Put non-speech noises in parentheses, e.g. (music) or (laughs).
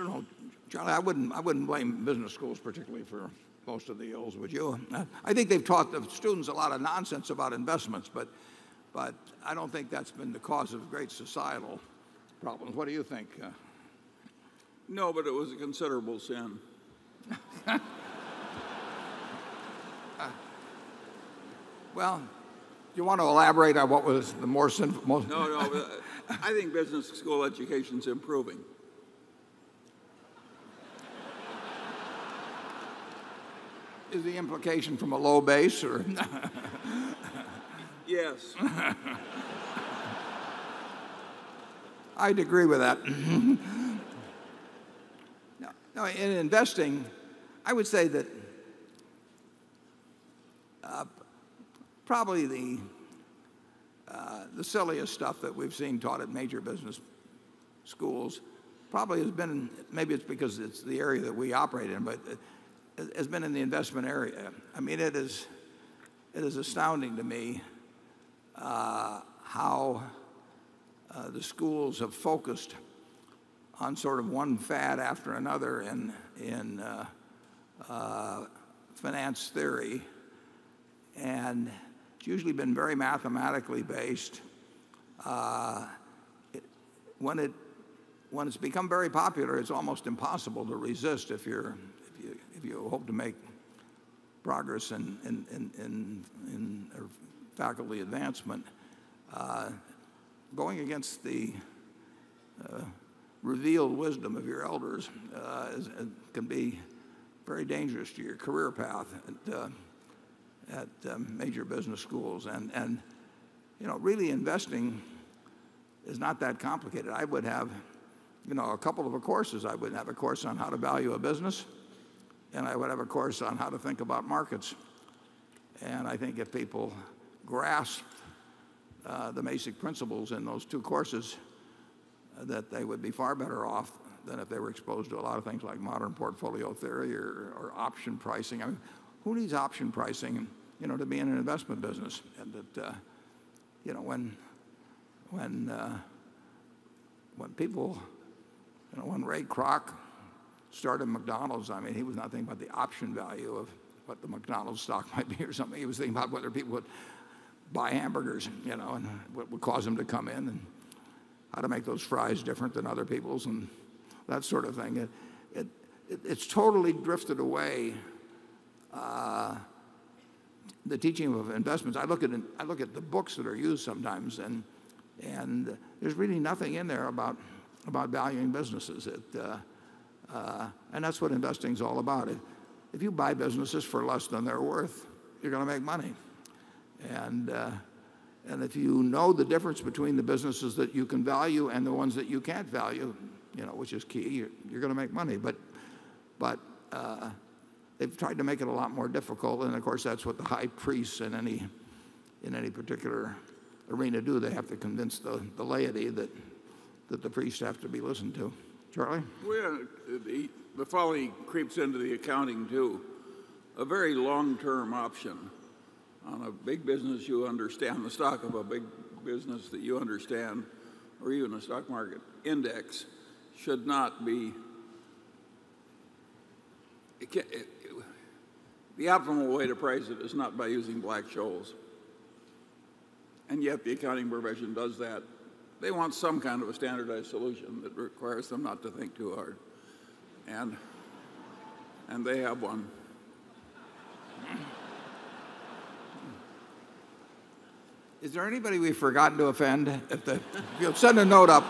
don't know, Charlie, I wouldn't, I wouldn't blame business schools particularly for most of the ills, would you? I think they've taught the students a lot of nonsense about investments, but, but I don't think that's been the cause of great societal problems. What do you think? Uh, No, but it was a considerable sin. (laughs) well, do you want to elaborate on what was the more sinful? Most, No, no, uh, I think business school education is improving. Is the implication from a low base or? (laughs) Yes. (laughs) I'd agree with that. (laughs) no, no, in investing, I would say that uh, probably the, uh, the silliest stuff that we've seen taught at major business schools probably has been, maybe it's because it's the area that we operate in, but it has been in the investment area. I mean, it is, it is astounding to me uh, how uh, the schools have focused on sort of one fad after another in, in uh, finance theory. And it's usually been very mathematically based. When, it, when it's become very popular, it's almost impossible to resist if, you're, you, hope to make progress in, in, in, in, in faculty advancement, uh, going against the uh, revealed wisdom of your elders uh, is, uh, can be very dangerous to your career path at, uh, at major business schools. And, and, you know, really investing is not that complicated. I would have, you know, a couple of courses. I would have a course on how to value a business, and I would have a course on how to think about markets. And I think if people grasped uh, the basic principles in those two courses, uh, that they would be far better off than if they were exposed to a lot of things like modern portfolio theory or, or option pricing. I mean, who needs option pricing, you know, to be in an investment business? And that, uh, you know, when when uh, when people, you know, when Ray Kroc started McDonald's, I mean, he was not thinking about the option value of what the McDonald's stock (laughs) might be or something. He was thinking about whether people would buy hamburgers, you know, and what would cause them to come in and how to make those fries different than other people's and that sort of thing. It, it, it it's totally drifted away. Uh, the teaching of investments. I look at I look at the books that are used sometimes, and and there's really nothing in there about about valuing businesses. It, uh, uh, and that's what investing is all about. If you buy businesses for less than they're worth, you're going to make money. And, uh, and if you know the difference between the businesses that you can value and the ones that you can't value, you know, which is key, you're, going to make money. But, but uh, they've tried to make it a lot more difficult. And of course, that's what the high priests in any, in any particular arena do. They have to convince the, laity that, that the priests have to be listened to. Charlie? Well, the, the folly creeps into the accounting too. A very long-term option on a big business you understand, the stock of a big business that you understand, or even a stock market index, should not be. It can, it, the optimal way to price it is not by using Black Scholes. And yet the accounting profession does that. They want some kind of a standardized solution that requires them not to think too hard. And, and they have one. Is there anybody we've forgotten to offend? If, the, if you'll send a note up.